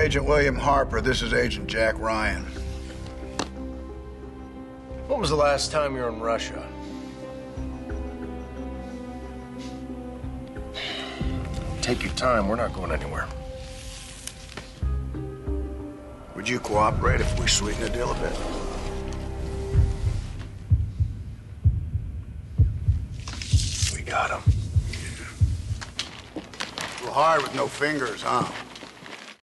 Agent William Harper. This is Agent Jack Ryan. When was the last time you were in Russia? Take your time. We're not going anywhere. Would you cooperate if we sweeten the deal a bit? We got him. A little hard with no fingers, huh?